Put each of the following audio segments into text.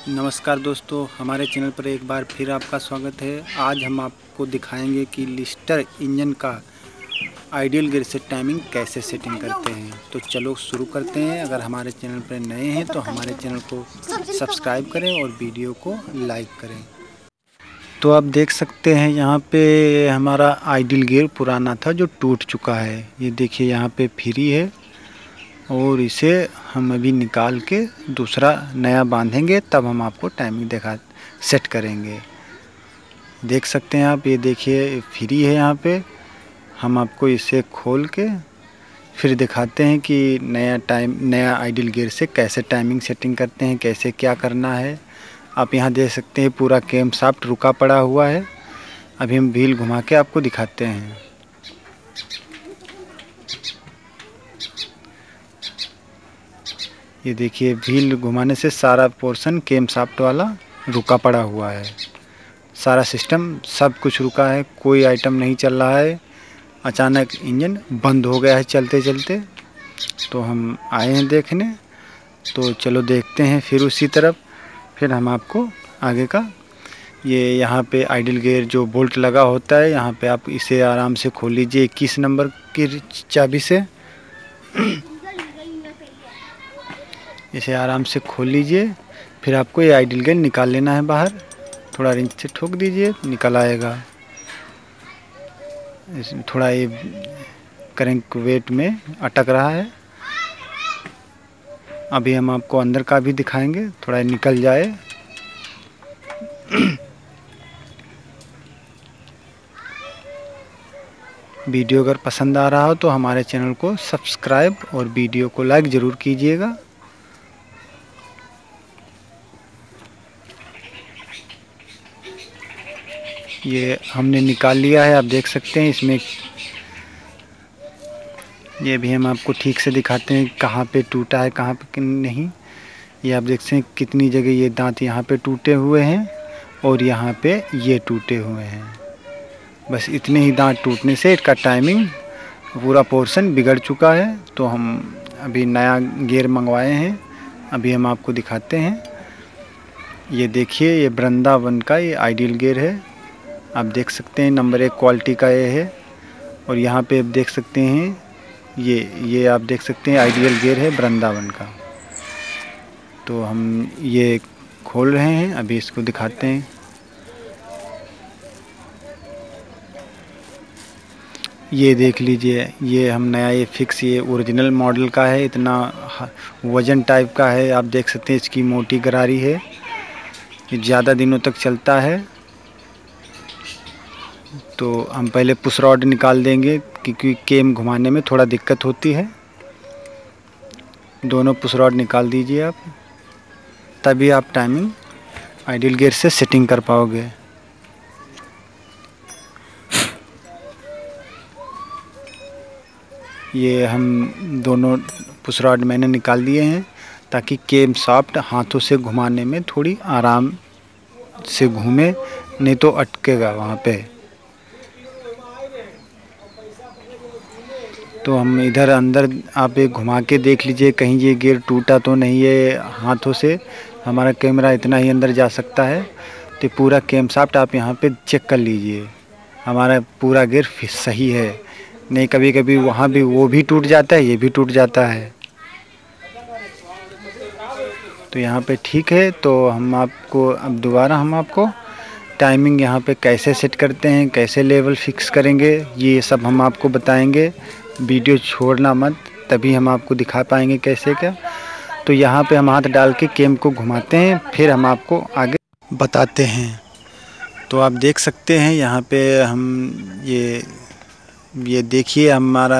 नमस्कार दोस्तों, हमारे चैनल पर एक बार फिर आपका स्वागत है। आज हम आपको दिखाएँगे कि लिस्टर इंजन का आइडियल गियर से टाइमिंग कैसे सेटिंग करते हैं। तो चलो शुरू करते हैं। अगर हमारे चैनल पर नए हैं तो हमारे चैनल को सब्सक्राइब करें और वीडियो को लाइक करें। तो आप देख सकते हैं, यहाँ पे हमारा आइडियल गियर पुराना था जो टूट चुका है। ये देखिए, यहाँ पे फ्री है। और इसे हम अभी निकाल के दूसरा नया बांधेंगे, तब हम आपको टाइमिंग दिखा सेट करेंगे। देख सकते हैं आप, ये देखिए फ्री है यहाँ पे। हम आपको इसे खोल के फिर दिखाते हैं कि नया टाइम नया आइडियल गियर से कैसे टाइमिंग सेटिंग करते हैं, कैसे क्या करना है। आप यहाँ देख सकते हैं, पूरा केम साफ्ट रुका पड़ा हुआ है। अभी हम व्हील घुमा के आपको दिखाते हैं। ये देखिए व्हील घुमाने से सारा पोर्शन केम साफ्ट वाला रुका पड़ा हुआ है। सारा सिस्टम सब कुछ रुका है, कोई आइटम नहीं चल रहा है। अचानक इंजन बंद हो गया है चलते चलते। तो हम आए हैं देखने। तो चलो देखते हैं फिर उसी तरफ़। फिर हम आपको आगे का ये यहाँ पे आइडल गेयर जो बोल्ट लगा होता है, यहाँ पे आप इसे आराम से खोल लीजिए। इक्कीस नंबर की चाबी से। इसे आराम से खोल लीजिए। फिर आपको ये आइडल गेयर निकाल लेना है बाहर। थोड़ा रिंच से ठोक दीजिए, निकल आएगा। थोड़ा ये करेंक वेट में अटक रहा है। अभी हम आपको अंदर का भी दिखाएँगे, थोड़ा निकल जाए। वीडियो अगर पसंद आ रहा हो तो हमारे चैनल को सब्सक्राइब और वीडियो को लाइक ज़रूर कीजिएगा। ये हमने निकाल लिया है, आप देख सकते हैं इसमें। ये भी हम आपको ठीक से दिखाते हैं कहाँ पे टूटा है, कहाँ पे नहीं। ये आप देख सकते हैं कितनी जगह ये दांत यहाँ पे टूटे हुए हैं और यहाँ पे ये टूटे हुए हैं। बस इतने ही दांत टूटने से इसका टाइमिंग पूरा पोर्शन बिगड़ चुका है। तो हम अभी नया गेयर मंगवाए हैं। अभी हम आपको दिखाते हैं। ये देखिए, ये वृंदावन का ये आइडियल गेयर है। आप देख सकते हैं नंबर एक क्वालिटी का ये है। और यहाँ पे आप देख सकते हैं, ये ये आप देख सकते हैं आइडियल गेयर है वृंदावन का। तो हम ये खोल रहे हैं, अभी इसको दिखाते हैं। ये देख लीजिए, ये हम नया ये फिक्स ये ओरिजिनल मॉडल का है, इतना वज़न टाइप का है। आप देख सकते हैं, इसकी मोटी गरारी है। ये ज़्यादा दिनों तक चलता है। तो हम पहले पुश रॉड निकाल देंगे क्योंकि केम घुमाने में थोड़ा दिक्कत होती है। दोनों पुश रॉड निकाल दीजिए आप। तभी आप टाइमिंग आइडियल गियर से सेटिंग कर पाओगे। ये हम दोनों पुश रॉड मैंने निकाल दिए हैं ताकि केम सॉफ्ट हाथों से घुमाने में थोड़ी आराम से घूमे, नहीं तो अटकेगा वहाँ पे। तो हम इधर अंदर आप एक घुमा के देख लीजिए, कहीं ये गियर टूटा तो नहीं है हाथों से। हमारा कैमरा इतना ही अंदर जा सकता है। तो पूरा कैम साफ्ट आप यहाँ पे चेक कर लीजिए। हमारा पूरा गियर सही है। नहीं कभी कभी वहाँ भी वो भी टूट जाता है, ये भी टूट जाता है। तो यहाँ पे ठीक है तो हम आपको, अब दोबारा हम आपको टाइमिंग यहाँ पे कैसे सेट करते हैं, कैसे लेवल फिक्स करेंगे, ये सब हम आपको बताएँगे। वीडियो छोड़ना मत, तभी हम आपको दिखा पाएँगे कैसे क्या। तो यहाँ पे हम हाथ डाल के केम को घुमाते हैं, फिर हम आपको आगे बताते हैं। तो आप देख सकते हैं, यहाँ पे हम ये ये देखिए, हमारा,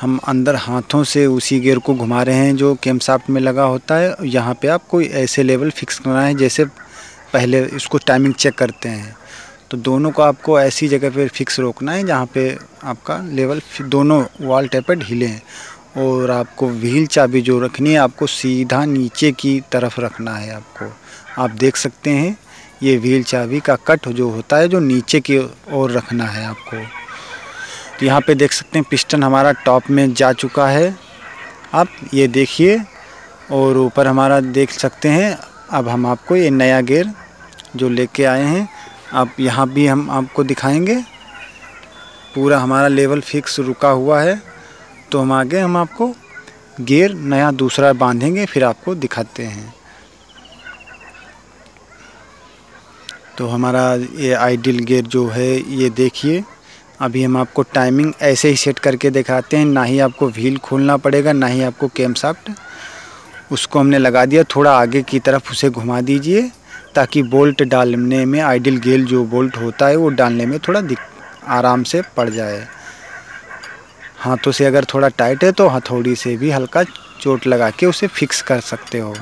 हम अंदर हाथों से उसी गेयर को घुमा रहे हैं जो केम साफ्ट में लगा होता है। यहाँ पे आप कोई ऐसे लेवल फिक्स करना है, जैसे पहले इसको टाइमिंग चेक करते हैं। तो दोनों को आपको ऐसी जगह पे फिक्स रोकना है जहाँ पे आपका लेवल दोनों वाल टेपर्ड हिले हैं। और आपको व्हील चाबी जो रखनी है, आपको सीधा नीचे की तरफ़ रखना है आपको। आप देख सकते हैं, ये व्हील चाबी का कट जो होता है, जो नीचे की ओर रखना है आपको। तो यहाँ पे देख सकते हैं पिस्टन हमारा टॉप में जा चुका है। आप ये देखिए, और ऊपर हमारा देख सकते हैं, अब हम आपको ये नया गेयर जो लेके आए हैं, आप यहाँ भी हम आपको दिखाएँगे। पूरा हमारा लेवल फिक्स रुका हुआ है तो हम आगे हम आपको गेयर नया दूसरा बांधेंगे, फिर आपको दिखाते हैं। तो हमारा ये आइडियल गेयर जो है, ये देखिए, अभी हम आपको टाइमिंग ऐसे ही सेट करके दिखाते हैं, ना ही आपको व्हील खोलना पड़ेगा, ना ही आपको कैम साफ्ट उसको हमने लगा दिया, थोड़ा आगे की तरफ़ उसे घुमा दीजिए। ताकि बोल्ट डालने में, आइडियल गेल जो बोल्ट होता है, वो डालने में थोड़ा आराम से पड़ जाए। हाथों से अगर थोड़ा टाइट है तो हथौड़ी से भी हल्का चोट लगा के उसे फिक्स कर सकते हो।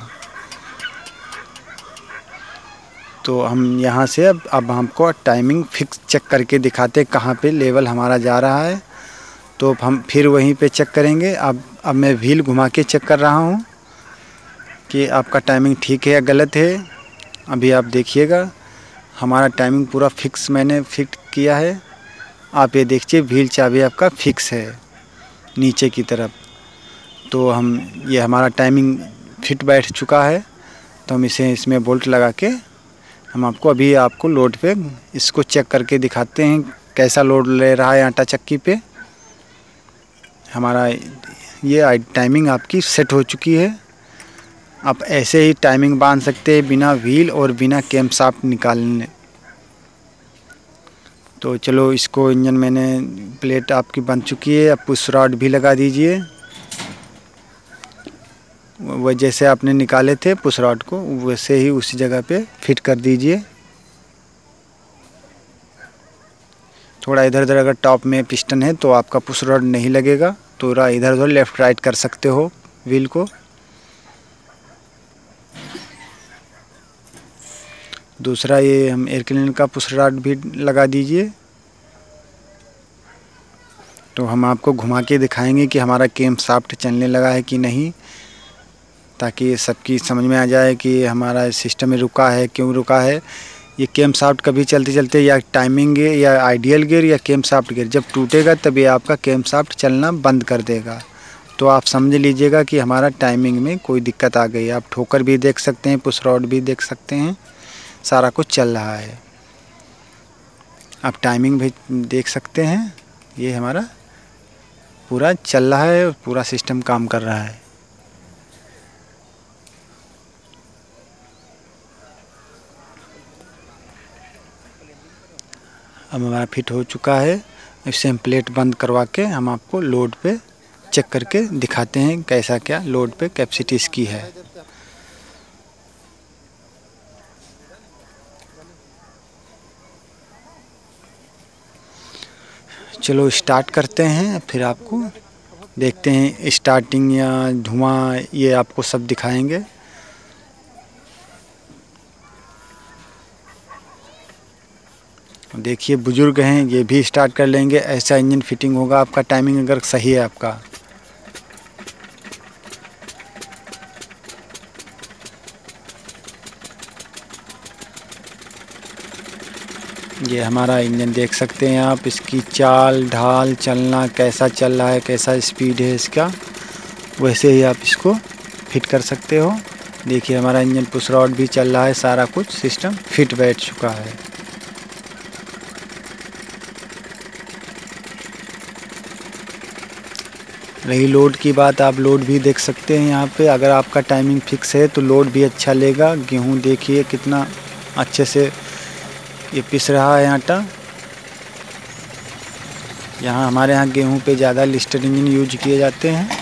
तो हम यहाँ से अब अब हमको टाइमिंग फिक्स चेक करके दिखाते कहाँ पे लेवल हमारा जा रहा है। तो हम फिर वहीं पे चेक करेंगे। अब अब मैं व्हील घुमा के चेक कर रहा हूँ कि आपका टाइमिंग ठीक है या गलत है। अभी आप देखिएगा, हमारा टाइमिंग पूरा फिक्स मैंने फिट किया है। आप ये देखिए व्हील चाबी आपका फिक्स है, नीचे की तरफ़। तो हम, ये हमारा टाइमिंग फिट बैठ चुका है तो हम इसे इसमें बोल्ट लगा के, हम आपको अभी आपको लोड पे इसको चेक करके दिखाते हैं, कैसा लोड ले रहा है आटा चक्की पे। हमारा ये टाइमिंग आपकी सेट हो चुकी है। आप ऐसे ही टाइमिंग बाँध सकते हैं बिना व्हील और बिना कैम निकालने। तो चलो, इसको इंजन मैंने प्लेट आपकी बन चुकी है अब पुश रॉड भी लगा दीजिए। वह जैसे आपने निकाले थे पुश रॉड को, वैसे ही उसी जगह पे फिट कर दीजिए। थोड़ा इधर उधर अगर टॉप में पिस्टन है तो आपका पुश रॉड नहीं लगेगा तो इधर उधर लेफ़्ट राइट कर सकते हो व्हील को। दूसरा ये हम एयर क्लीनर का पुश रॉड भी लगा दीजिए। तो हम आपको घुमा के दिखाएँगे कि हमारा केम साफ्ट चलने लगा है कि नहीं, ताकि सबकी समझ में आ जाए कि हमारा सिस्टम रुका है, क्यों रुका है। ये केम साफ्ट कभी चलते चलते या टाइमिंग गेयर या आइडियल गेयर या केम साफ्ट गेयर जब टूटेगा तभी आपका केम साफ्ट चलना बंद कर देगा। तो आप समझ लीजिएगा कि हमारा टाइमिंग में कोई दिक्कत आ गई। आप ठोकर भी देख सकते हैं पुश रॉड भी देख सकते हैं। सारा कुछ चल रहा है। आप टाइमिंग भी देख सकते हैं। ये हमारा पूरा चल रहा है और पूरा सिस्टम काम कर रहा है। अब हमारा फिट हो चुका है। इसे हम प्लेट बंद करवा के हम आपको लोड पे चेक करके दिखाते हैं कैसा क्या लोड पे कैपेसिटी इसकी है। चलो स्टार्ट करते हैं, फिर आपको देखते हैं स्टार्टिंग या धुआँ, ये आपको सब दिखाएँगे। देखिए बुज़ुर्ग हैं, ये भी स्टार्ट कर लेंगे, ऐसा इंजन फिटिंग होगा, आपका टाइमिंग अगर सही है आपका। ये हमारा इंजन देख सकते हैं आप, इसकी चाल, ढाल, चलना कैसा चल रहा है, कैसा स्पीड है इसका, वैसे ही आप इसको फिट कर सकते हो। देखिए हमारा इंजन पुश रॉड भी चल रहा है, सारा कुछ सिस्टम फिट बैठ चुका है। रही लोड की बात, आप लोड भी देख सकते हैं यहाँ पे, अगर आपका टाइमिंग फिक्स है तो लोड भी अच्छा लेगा। गेहूँ देखिए कितना अच्छे से ये पिस रहा है आटा। यहाँ हमारे यहाँ गेहूँ पे ज़्यादा लिस्टर इंजन यूज़ किए जाते हैं।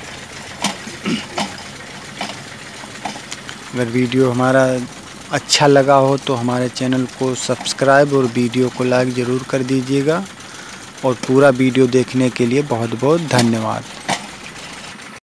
अगर वीडियो हमारा अच्छा लगा हो तो हमारे चैनल को सब्सक्राइब और वीडियो को लाइक ज़रूर कर दीजिएगा। और पूरा वीडियो देखने के लिए बहुत बहुत धन्यवाद।